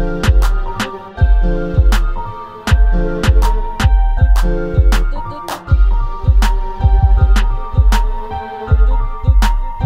Bye.